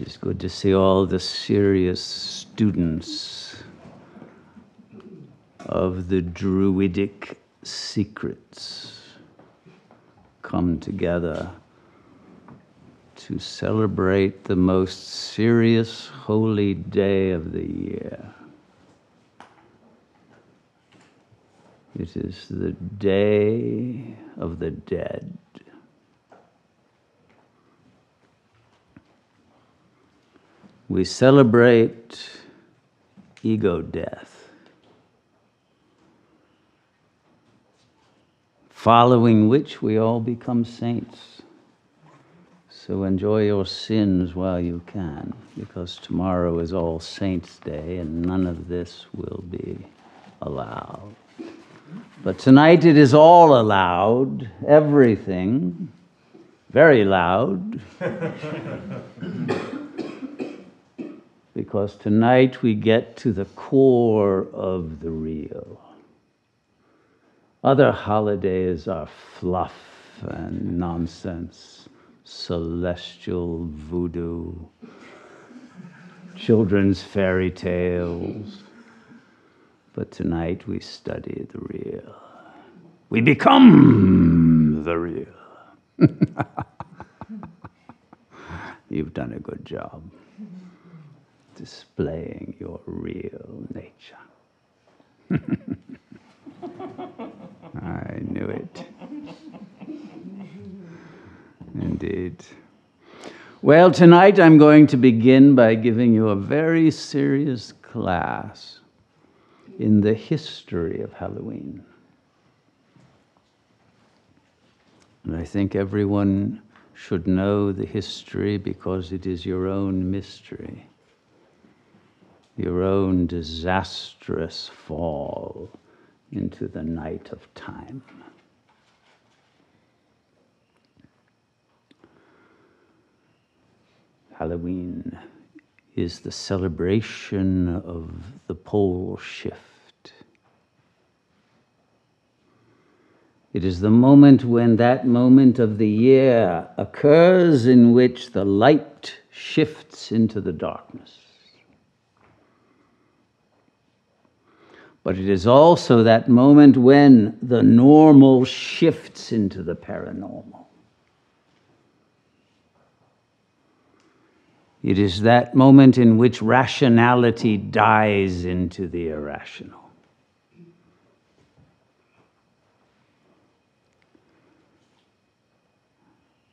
It is good to see all the serious students of the Druidic secrets come together to celebrate the most serious holy day of the year. It is the Day of the Dead. We celebrate ego death, following which we all become saints. So enjoy your sins while you can, because tomorrow is All Saints' Day and none of this will be allowed. But tonight it is all allowed, everything, very loud. because tonight we get to the core of the real. Other holidays are fluff and nonsense, celestial voodoo, children's fairy tales. But tonight we study the real. We become the real. You've done a good job displaying your real nature. I knew it. Indeed. Well, tonight I'm going to begin by giving you a very serious class in the history of Halloween. And I think everyone should know the history because it is your own mystery your own disastrous fall into the night of time. Halloween is the celebration of the pole shift. It is the moment when that moment of the year occurs in which the light shifts into the darkness. But it is also that moment when the normal shifts into the paranormal. It is that moment in which rationality dies into the irrational.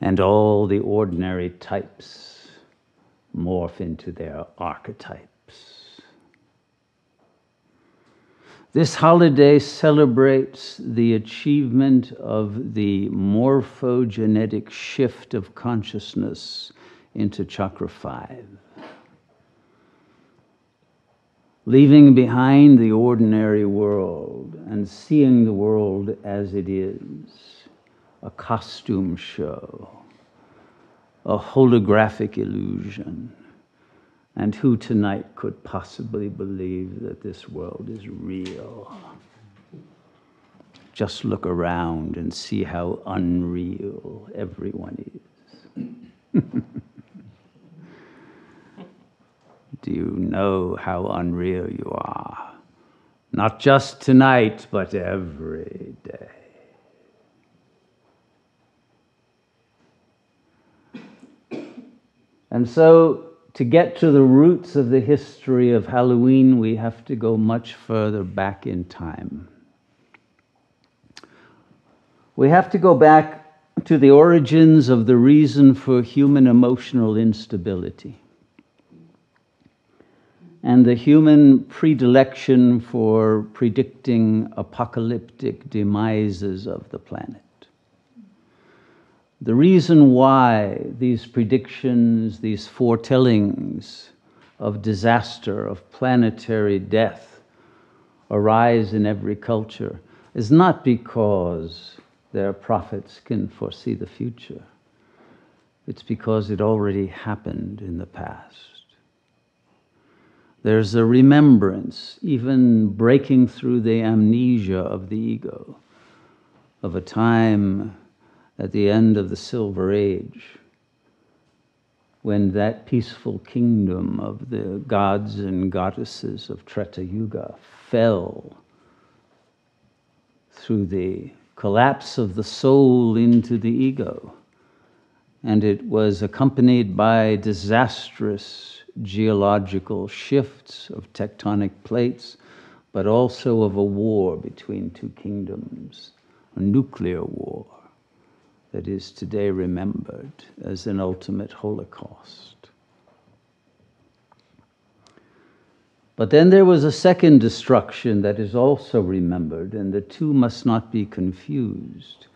And all the ordinary types morph into their archetype. This holiday celebrates the achievement of the morphogenetic shift of consciousness into chakra 5. Leaving behind the ordinary world and seeing the world as it is a costume show, a holographic illusion and who tonight could possibly believe that this world is real? Just look around and see how unreal everyone is. Do you know how unreal you are? Not just tonight, but every day. And so to get to the roots of the history of Halloween, we have to go much further back in time. We have to go back to the origins of the reason for human emotional instability and the human predilection for predicting apocalyptic demises of the planet. The reason why these predictions, these foretellings of disaster, of planetary death, arise in every culture is not because their prophets can foresee the future. It's because it already happened in the past. There's a remembrance, even breaking through the amnesia of the ego, of a time at the end of the Silver Age, when that peaceful kingdom of the gods and goddesses of Treta Yuga fell through the collapse of the soul into the ego. And it was accompanied by disastrous geological shifts of tectonic plates, but also of a war between two kingdoms, a nuclear war that is today remembered as an ultimate Holocaust. But then there was a second destruction that is also remembered, and the two must not be confused,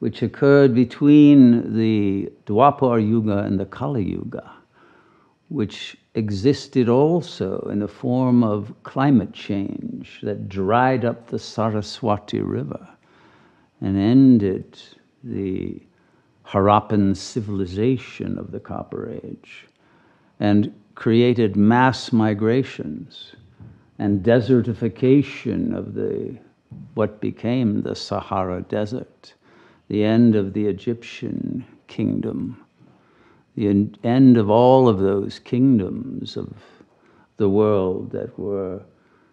which occurred between the Dwapar Yuga and the Kali Yuga, which existed also in the form of climate change that dried up the Saraswati River and ended the Harappan civilization of the Copper Age and created mass migrations and desertification of the what became the Sahara Desert, the end of the Egyptian kingdom, the end of all of those kingdoms of the world that were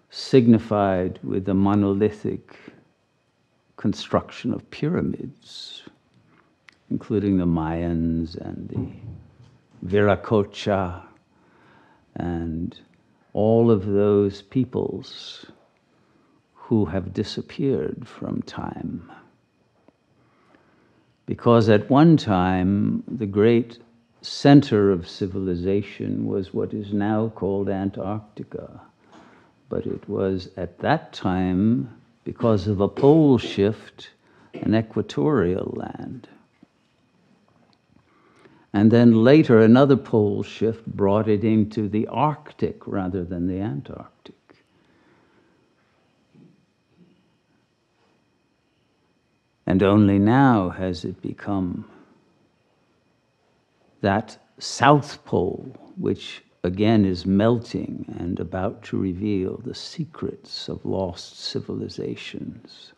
signified with the monolithic construction of pyramids, including the Mayans and the Viracocha and all of those peoples who have disappeared from time. Because at one time, the great center of civilization was what is now called Antarctica. But it was at that time because of a pole shift, an equatorial land. And then later, another pole shift brought it into the Arctic rather than the Antarctic. And only now has it become that South Pole, which again is melting and about to reveal the secrets of lost civilizations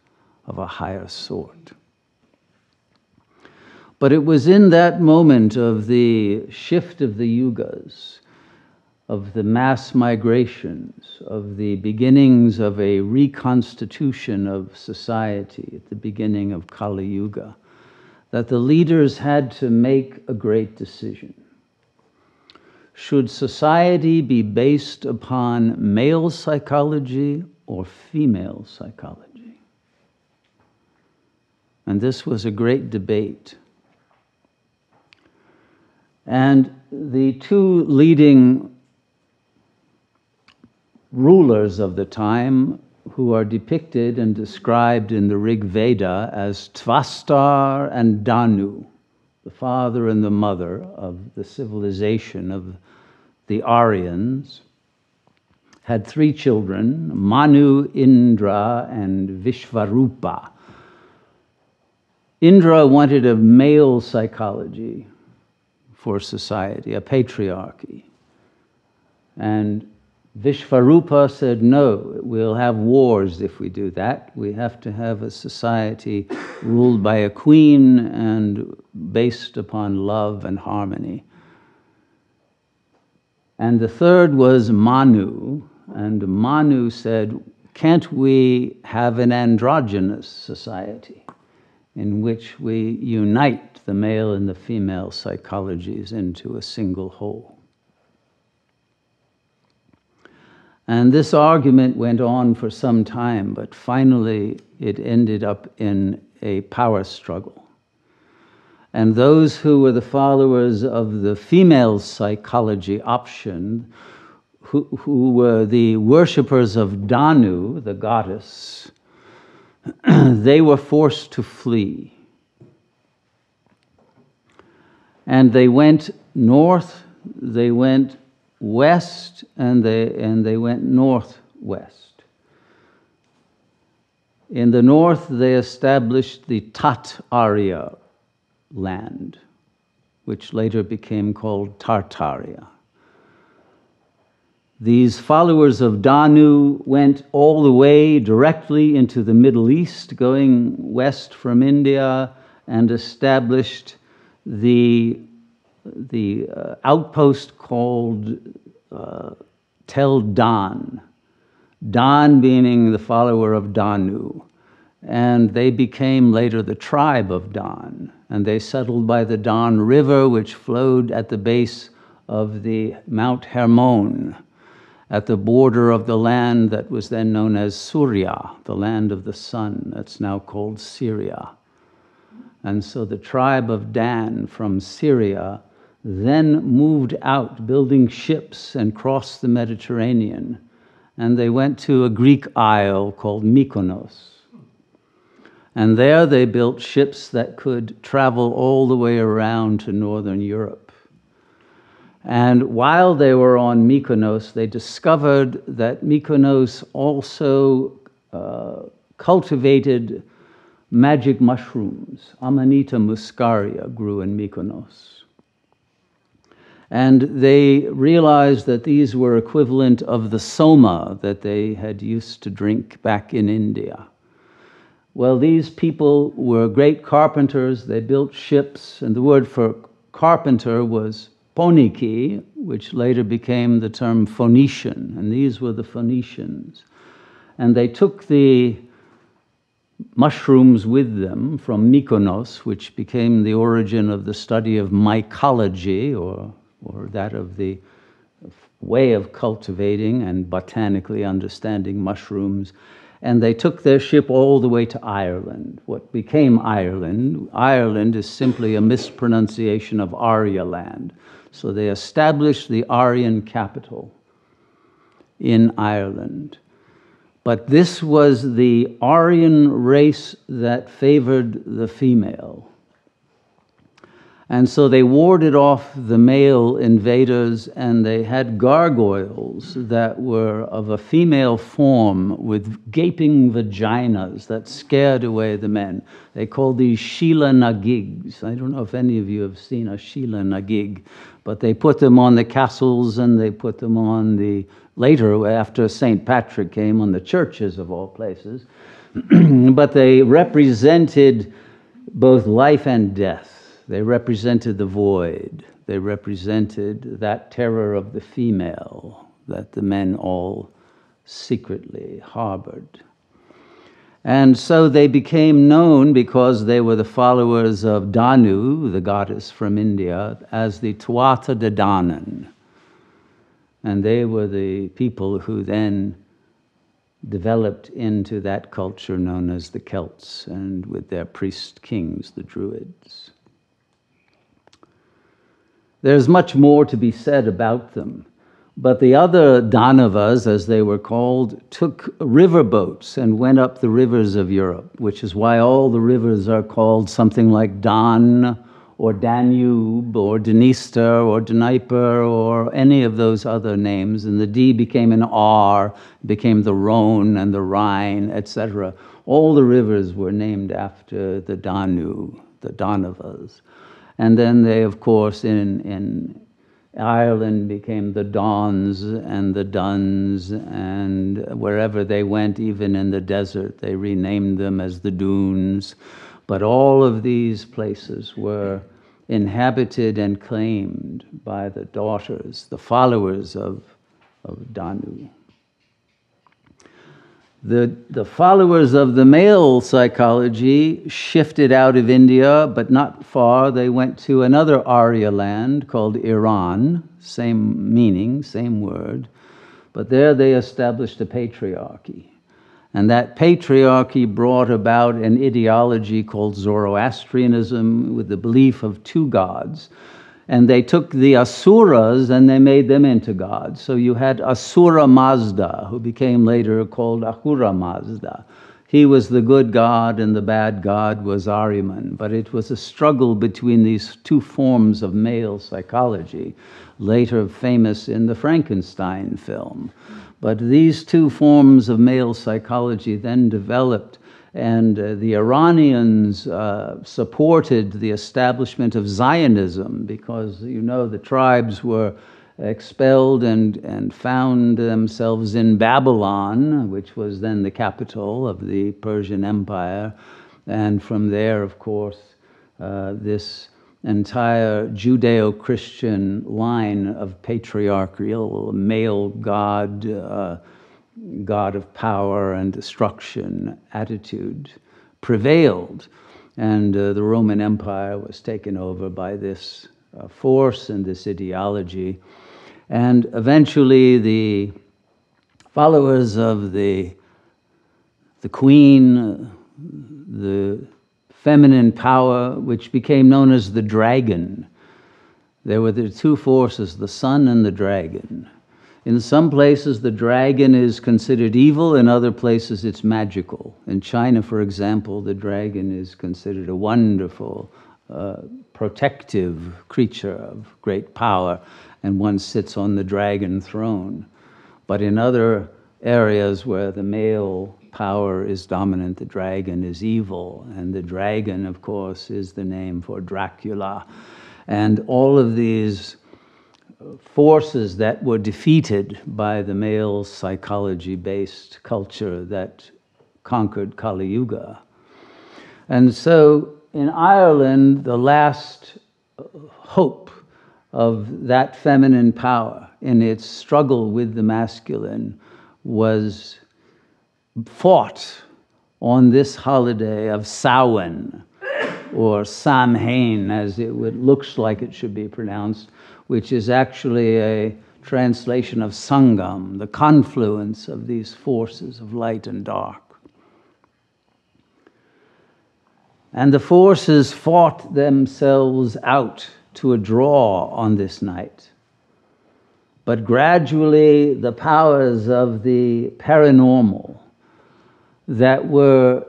of a higher sort. But it was in that moment of the shift of the yugas, of the mass migrations, of the beginnings of a reconstitution of society at the beginning of Kali Yuga, that the leaders had to make a great decision should society be based upon male psychology or female psychology? And this was a great debate. And the two leading rulers of the time, who are depicted and described in the Rig Veda as Tvastar and Danu, the father and the mother of the civilization of the Aryans, had three children Manu, Indra, and Vishvarupa. Indra wanted a male psychology for society, a patriarchy. And Vishvarupa said, No, we'll have wars if we do that. We have to have a society ruled by a queen and based upon love and harmony. And the third was Manu. And Manu said, Can't we have an androgynous society in which we unite the male and the female psychologies into a single whole? And this argument went on for some time, but finally it ended up in a power struggle. And those who were the followers of the female psychology option, who, who were the worshippers of Danu, the goddess, they were forced to flee. And they went north, they went west and they, and they went northwest. In the north, they established the Tat Arya land, which later became called Tartaria. These followers of Danu went all the way directly into the Middle East, going west from India, and established the the uh, outpost called uh, Tel Dan. Dan meaning the follower of Danu. And they became later the tribe of Dan. And they settled by the Don River, which flowed at the base of the Mount Hermon, at the border of the land that was then known as Surya, the land of the sun, that's now called Syria. And so the tribe of Dan from Syria then moved out, building ships, and crossed the Mediterranean. And they went to a Greek isle called Mykonos. And there they built ships that could travel all the way around to northern Europe. And while they were on Mykonos, they discovered that Mykonos also uh, cultivated magic mushrooms. Amanita muscaria grew in Mykonos. And they realized that these were equivalent of the soma that they had used to drink back in India. Well, these people were great carpenters. They built ships, and the word for carpenter was poniki, which later became the term Phoenician, and these were the Phoenicians. And they took the mushrooms with them from Mykonos, which became the origin of the study of mycology, or, or that of the way of cultivating and botanically understanding mushrooms. And they took their ship all the way to Ireland, what became Ireland. Ireland is simply a mispronunciation of Arya land. So they established the Aryan capital in Ireland. But this was the Aryan race that favored the female. And so they warded off the male invaders and they had gargoyles that were of a female form with gaping vaginas that scared away the men. They called these Sheela Nagigs. I don't know if any of you have seen a Sheela Nagig, but they put them on the castles and they put them on the later, after St. Patrick came, on the churches of all places. but they represented both life and death. They represented the void. They represented that terror of the female that the men all secretly harbored. And so they became known because they were the followers of Danu, the goddess from India, as the Tuatha De Danann. And they were the people who then developed into that culture known as the Celts, and with their priest kings, the Druids. There's much more to be said about them. But the other Danavas, as they were called, took river boats and went up the rivers of Europe, which is why all the rivers are called something like Don or Danube or Dniester or Dnieper or any of those other names. And the D became an R, became the Rhone and the Rhine, etc. All the rivers were named after the Danu, the Danavas. And then they, of course, in, in Ireland became the Dons and the Duns, and wherever they went, even in the desert, they renamed them as the Dunes. But all of these places were inhabited and claimed by the daughters, the followers of, of Danu. The, the followers of the male psychology shifted out of India, but not far. They went to another Arya land called Iran, same meaning, same word. But there they established a patriarchy. And that patriarchy brought about an ideology called Zoroastrianism with the belief of two gods. And they took the Asuras and they made them into gods. So you had Asura Mazda, who became later called Ahura Mazda. He was the good god and the bad god was Ahriman. But it was a struggle between these two forms of male psychology, later famous in the Frankenstein film. But these two forms of male psychology then developed, and uh, the Iranians uh, supported the establishment of Zionism because, you know, the tribes were expelled and, and found themselves in Babylon, which was then the capital of the Persian Empire. And from there, of course, uh, this entire Judeo Christian line of patriarchal male God, uh, God of power and destruction attitude prevailed. And uh, the Roman Empire was taken over by this uh, force and this ideology. And eventually, the followers of the, the queen, the feminine power, which became known as the dragon. There were the two forces, the sun and the dragon. In some places, the dragon is considered evil, in other places, it's magical. In China, for example, the dragon is considered a wonderful, uh, protective creature of great power, and one sits on the dragon throne. But in other areas where the male power is dominant, the dragon is evil. And the dragon, of course, is the name for Dracula. And all of these forces that were defeated by the male psychology based culture that conquered Kali Yuga. And so in Ireland, the last hope of that feminine power in its struggle with the masculine was fought on this holiday of Samhain, or Samhain, as it would, looks like it should be pronounced, which is actually a translation of Sangam, the confluence of these forces of light and dark. And the forces fought themselves out to a draw on this night. But gradually, the powers of the paranormal that were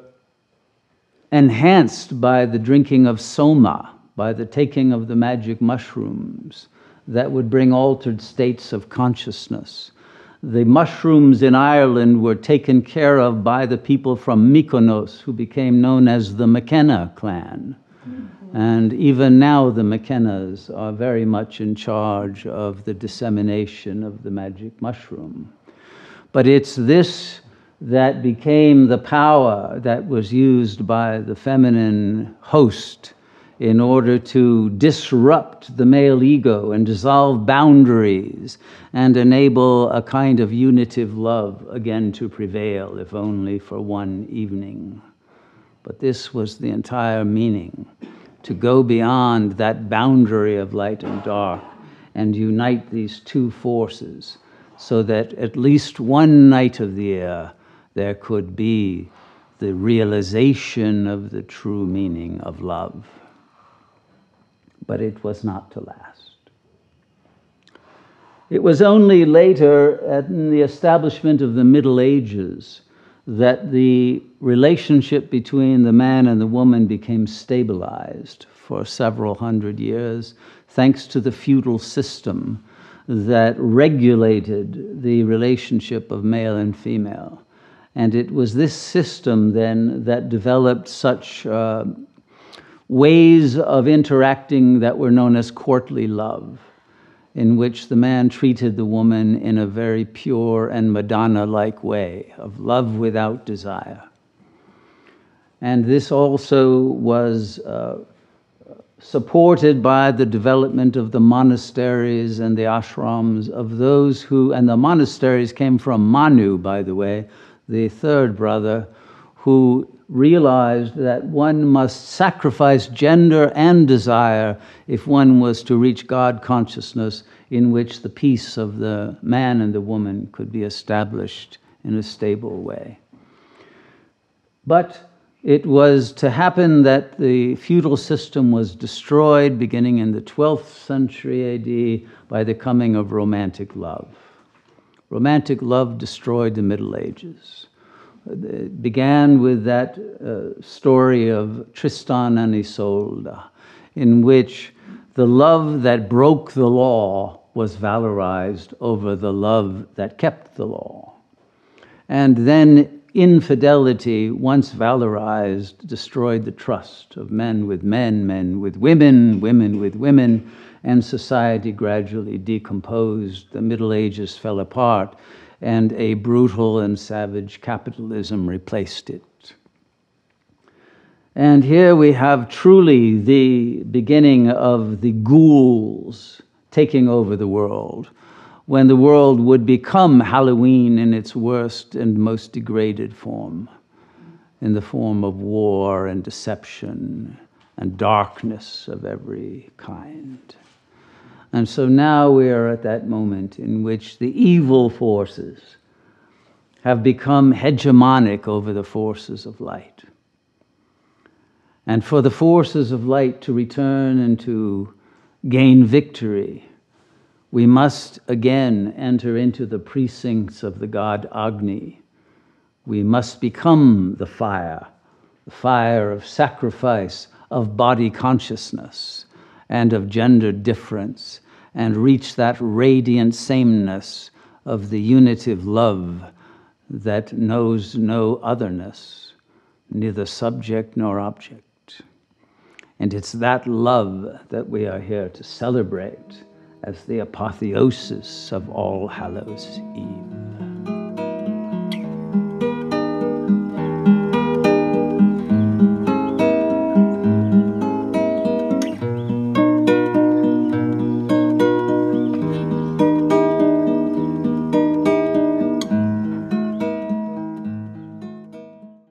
enhanced by the drinking of soma, by the taking of the magic mushrooms that would bring altered states of consciousness. The mushrooms in Ireland were taken care of by the people from Mykonos, who became known as the McKenna clan. And even now, the McKennas are very much in charge of the dissemination of the magic mushroom. But it's this that became the power that was used by the feminine host in order to disrupt the male ego and dissolve boundaries and enable a kind of unitive love again to prevail, if only for one evening. But this was the entire meaning to go beyond that boundary of light and dark and unite these two forces so that at least one night of the year there could be the realization of the true meaning of love. But it was not to last. It was only later, in the establishment of the Middle Ages, that the relationship between the man and the woman became stabilized for several hundred years, thanks to the feudal system that regulated the relationship of male and female. And it was this system then that developed such uh, ways of interacting that were known as courtly love, in which the man treated the woman in a very pure and Madonna like way of love without desire. And this also was uh, supported by the development of the monasteries and the ashrams of those who, and the monasteries came from Manu, by the way, the third brother, who realized that one must sacrifice gender and desire if one was to reach God consciousness, in which the peace of the man and the woman could be established in a stable way. But it was to happen that the feudal system was destroyed beginning in the 12th century AD by the coming of Romantic love. Romantic love destroyed the Middle Ages. It began with that uh, story of Tristan and Isolde, in which the love that broke the law was valorized over the love that kept the law. And then infidelity, once valorized, destroyed the trust of men with men, men with women, women with women, and society gradually decomposed. The Middle Ages fell apart, and a brutal and savage capitalism replaced it. And here we have truly the beginning of the ghouls taking over the world, when the world would become Halloween in its worst and most degraded form, in the form of war and deception and darkness of every kind. And so now we are at that moment in which the evil forces have become hegemonic over the forces of light. And for the forces of light to return and to gain victory, we must again enter into the precincts of the god Agni. We must become the fire, the fire of sacrifice, of body consciousness, and of gender difference, and reach that radiant sameness of the unitive love that knows no otherness, neither subject nor object. And it's that love that we are here to celebrate as the apotheosis of All Hallows Eve.